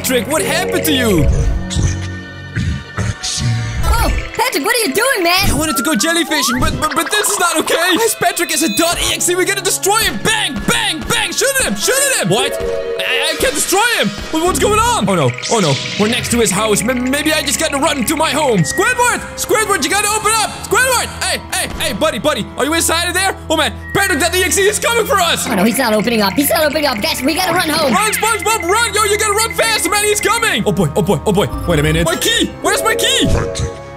Patrick, what happened to you? Oh, Patrick, what are you doing, man? I wanted to go jellyfishing, but but, but this is not okay. Guys, Patrick is a .exe. We gotta destroy him. Bang, bang, bang. Shoot at him, shoot at him. What? I, I can't destroy him. What's going on? Oh no, oh no. We're next to his house. M- maybe I just gotta run to my home. Squidward, Squidward, you gotta open up. Squidward, hey, hey, hey, buddy, buddy. Are you inside of there? Oh man, Patrick, that .exe is coming for us. Oh no, he's not opening up. He's not opening up. Guys, we gotta run home. Run, SpongeBob, run! Yo, you gotta run fast, man! He's coming! Oh boy, oh boy, oh boy. Wait a minute. My key! Where's my key?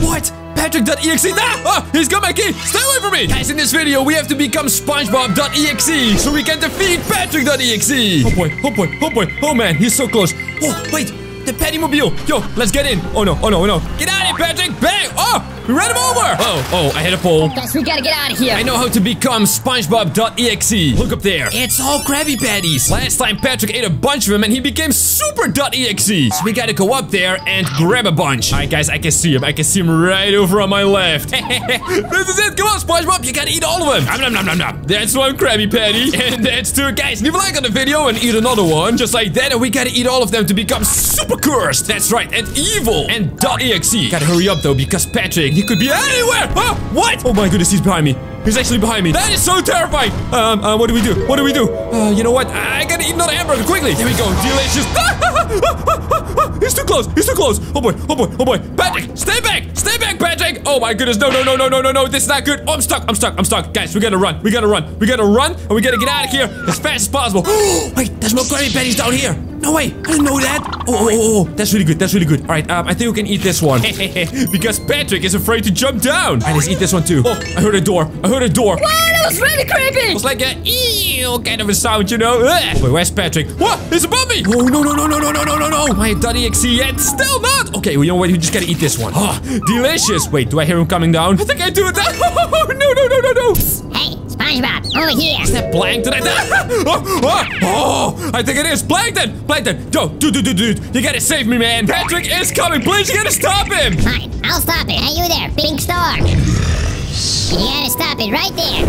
What? Patrick.exe. Ah, ah, he's got my key. Stay away from me. Guys, in this video, we have to become SpongeBob.exe so we can defeat Patrick.exe. Oh boy, oh boy, oh boy. Oh man, he's so close. Oh, wait. The Patty Mobile. Yo, let's get in. Oh no, oh no, oh no. Get out of here, Patrick. Bang. Oh, we ran him over. Oh, oh, I hit a pole. Guys, we gotta get out of here. I know how to become SpongeBob.exe. Look up there. It's all Krabby Patties. Last time Patrick ate a bunch of them and he became Super.exe. So we gotta go up there and grab a bunch. Alright guys, I can see him. I can see him right over on my left. this is it. Come on, SpongeBob. You gotta eat all of them. Nom, nom, nom, nom, nom. That's one Krabby Patty. And that's two. Guys, leave a like on the video and eat another one. Just like that. And we gotta eat all of them to become super cursed. That's right. And evil. And .exe. Gotta hurry up though because Patrick, he could be anywhere. What? Oh my goodness, he's behind me. He's actually behind me. That is so terrifying. Um, uh, what do we do? What do we do? Uh, you know what? I gotta eat another hamburger quickly. Here we go. Delicious. He's too close. He's too close. Oh boy. Oh boy. Oh boy. Patrick, stay back. Stay back, Patrick. Oh my goodness. No, no, no, no, no, no, no. This is not good. Oh, I'm stuck. I'm stuck. I'm stuck. Guys, we gotta run. We gotta run. We gotta run and we gotta get out of here as fast as possible. Wait, there's more Krabby Patties down here. No way. I didn't know that. Oh, oh, oh, oh. That's really good. That's really good. All right. Um, I think we can eat this one because Patrick is afraid to jump down. All right, let's eat this one too. Oh, I heard a door. I heard a door. Wow, that was really creepy. It's like a ew kind of a sound, you know? Ugh. Wait, where's Patrick? What? He's above me! Oh, no, no, no, no, no, no, no, no, no! My .exe yet? Still not! Okay, well, you know what? We just gotta eat this one. Oh, delicious! Wait, do I hear him coming down? I think I do it. Oh, no, no, no, no, no! Hey, SpongeBob, over here. Is that Plankton? I oh, oh, oh, I think it is Plankton! Plankton, go! Dude, dude, dude, dude! You gotta save me, man! Patrick is coming! Please, you gotta stop him! Fine, I'll stop it. Hey, you there, pink star. You gotta stop it right there.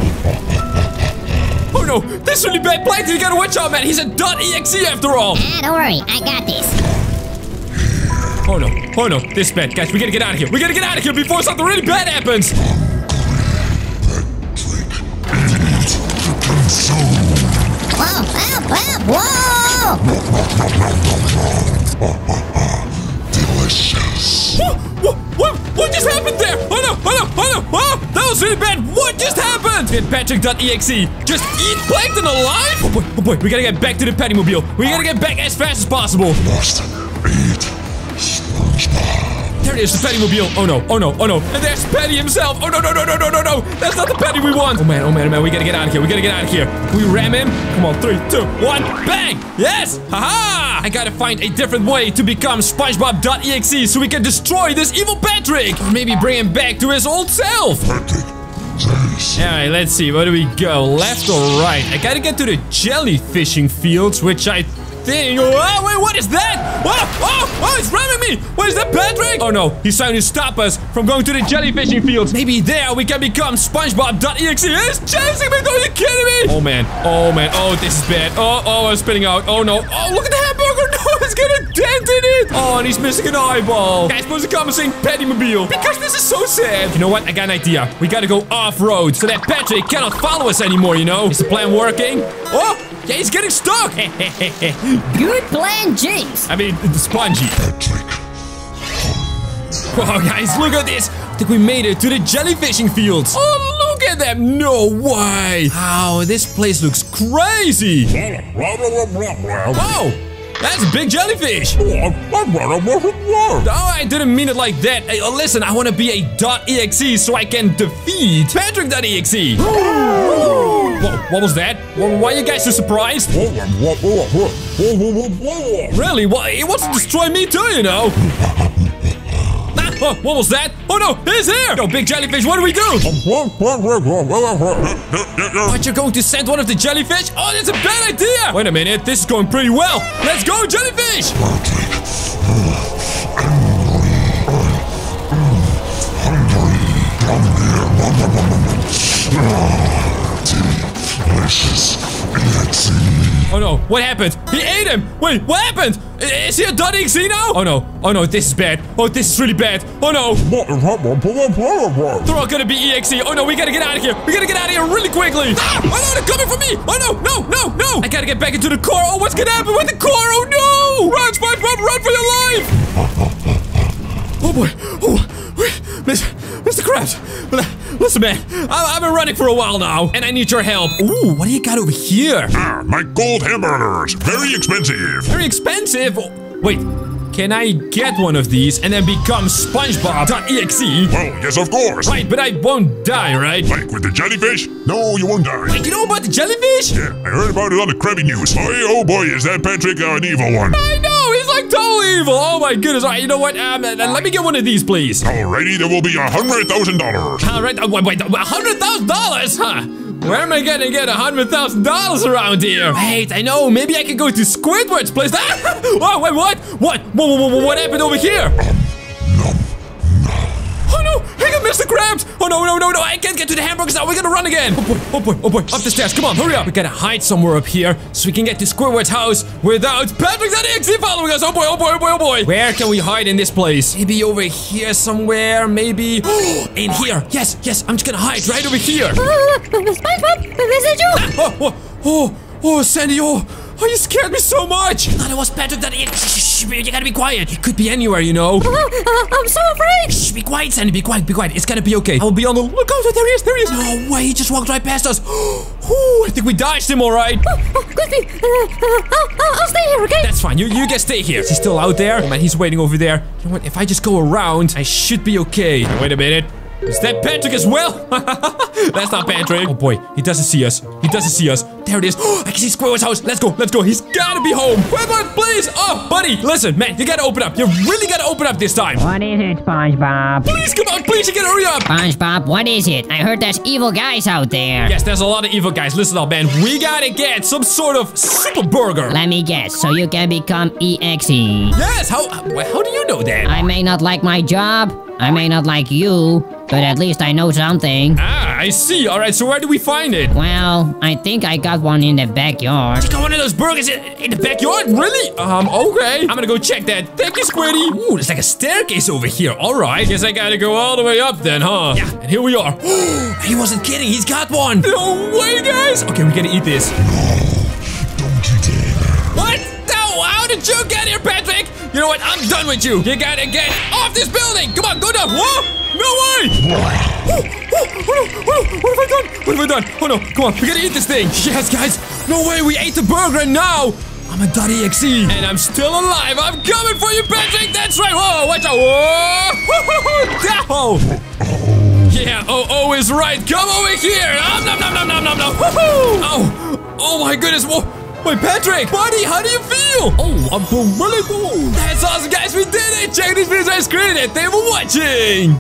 Oh no, this really bad Plankton! You gotta watch out, man! He's a .exe after all! Ah, don't worry, I got this. Oh no, oh no, this is bad. Guys, we gotta get out of here. We gotta get out of here before something really bad happens. Whoa, whoa, whoa, whoa! Delicious. What, what, what, what just happened there? Oh no, oh no, oh no, that was really bad. What just happened? Patrick.exe. Just eat plankton alive? Oh boy, oh boy, we gotta get back to the Patty Mobile. We gotta get back as fast as possible. Must eat. There it is, the Patty Mobile. Oh no, oh no, oh no. And there's Patty himself. Oh no, no, no, no, no, no, no. That's not the Patty we want. Oh man, oh man, oh man. We gotta get out of here. We gotta get out of here. We ram him? Come on, three, two, one, bang! Yes! Haha! I gotta find a different way to become SpongeBob.exe so we can destroy this evil Patrick. Or maybe bring him back to his old self. Patrick. Taste. Alright, let's see. Where do we go? Left or right? I gotta get to the jellyfishing fields, which I think. Oh, wait, what is that? Oh, oh, oh, it's ramming me. What is that, Patrick? Oh no, he's trying to stop us from going to the jellyfishing fields. Maybe there we can become SpongeBob.exe. He's chasing me. Are you kidding me? Oh man, oh man, oh, this is bad. Oh, oh, I'm spinning out. Oh no. Oh, look at the hamburger. No, it's got a dent in it. Oh, and he's missing an eyeball. Guys, post a comment saying Patty Mobile because this is so sad. You know what? I got an idea. We gotta go off-road so that Patrick cannot follow us anymore, you know? Is the plan working? Oh, yeah, he's getting stuck. Good plan, Jinx. I mean, the spongy. Patrick. Wow, guys, look at this. I think we made it to the jellyfishing fields. Oh, look at them. No way. Wow, this place looks crazy. Whoa, that's a big jellyfish. Oh, I didn't mean it like that. Hey, listen, I want to be a .exe so I can defeat Patrick.exe. Whoa, what was that? Wh- Why are you guys so surprised? Really? What? He wants to destroy me too, you know? Ah, oh, what was that? Oh no, he's here! Yo, big jellyfish, what do we do? What, you're going to send one of the jellyfish? Oh, that's a bad idea! Wait a minute, this is going pretty well. Let's go, jellyfish! Delicious. EXE. Oh no, what happened? He ate him! Wait, what happened? Is he a .exe now? Oh no, oh no, this is bad. Oh, this is really bad. Oh no, they're all gonna be EXE. Oh no, we gotta get out of here. We gotta get out of here really quickly. Ah! Oh no, they're coming for me. Oh no, no, no, no. I gotta get back into the car. Oh, what's gonna happen with the car? Oh no! Run, SpongeBob, run for your life! Oh boy, oh, wait, Miss, Krabs. Listen, man, I, I've been running for a while now, and I need your help. Ooh, what do you got over here? Ah, my gold hamburgers. Very expensive. Very expensive. Wait, can I get one of these and then become SpongeBob.exe? Well, yes, of course. Right, but I won't die, right? Like with the jellyfish? No, you won't die. Wait, you know about the jellyfish? Yeah, I heard about it on the Krabby News. Boy, oh boy, is that Patrick uh, an evil one. I know, totally evil. Oh my goodness. All right, you know what? Um, uh, let me get one of these, please. Alrighty, there will be a hundred thousand dollars. All right, uh, wait, wait, a hundred thousand dollars, huh? Where am I gonna get a hundred thousand dollars around here? Wait, I know. Maybe I can go to Squidward's place. Ah! Oh, wait, what? What? What, what, what, what happened over here? No! Hang on, Mr. Krabs! Oh no, no, no, no! I can't get to the hamburgers now. we're gonna run again. Oh boy, oh boy, oh boy! Up the stairs! Come on, hurry up! We gotta hide somewhere up here so we can get to Squidward's house without Patrick's EXE following us. Oh boy, oh boy, oh boy, oh boy! Where can we hide in this place? Maybe over here somewhere. Maybe in here. Yes, yes. I'm just gonna hide right over here. SpongeBob, is it you? Ah, oh, oh, oh, oh, Sandy! Oh, oh, you scared me so much! I thought it was Patrick that. Shh, shh, shh, you gotta be quiet. It could be anywhere, you know. Uh, I'm so afraid. Shh, be quiet, Sandy. Be quiet. Be quiet. It's gonna be okay. I'll be on the lookout. Oh, there he is. There he is. No way. He just walked right past us. Ooh, I think we dodged him. All right. Oh, oh, good thing. Uh, uh, I'll, I'll, stay here, okay? That's fine. You you can stay here. Is he still out there? Oh man, he's waiting over there. You know what? If I just go around, I should be okay. Wait a minute. Is that Patrick as well? That's not Patrick. Oh boy, he doesn't see us. He doesn't see us. There it is. I can see Squidward's house. Let's go. Let's go. He's gotta be home. Squidward, please. Oh, buddy. Listen, man, you gotta open up. You really gotta open up this time. What is it, SpongeBob? Please, come on. Please, you gotta hurry up. SpongeBob, what is it? I heard there's evil guys out there. Yes, there's a lot of evil guys. Listen up, man. We gotta get some sort of super burger. Let me guess, so you can become EXE. Yes. How? How do you know that? I may not like my job, I may not like you, but at least I know something. Ah, I see. All right. So where do we find it? Well, I think I got one in the backyard. You got one of those burgers in, in the backyard? Really? Um, okay. I'm gonna go check that. Thank you, Squiddy. Ooh, there's like a staircase over here. All right. Guess I gotta go all the way up then, huh? Yeah, and here we are. he wasn't kidding. He's got one. No way, guys. Okay, we gotta eat this. Don't you dare. What? No, how did you get here, Patrick? You know what? I'm done with you. You gotta get off this building. Come on, go down. Whoa! No way! Oh, oh, oh, no, oh, no, what have I done? What have I done? Oh no, come on, we gotta eat this thing. Yes, guys. No way, we ate the burger and now I'm a .exe. And I'm still alive. I'm coming for you, Patrick. That's right. Whoa, watch out. Whoa! Oh. Yeah, oh, oh is right. Come over here. Nom, nom, nom, nom, nom, nom, nom. Woohoo! Oh, oh my goodness. Whoa. Wait, Patrick, buddy, how do you feel? Oh, I'm feeling really cool. That's awesome, guys. We did it. Check these videos on screen and thank you for watching.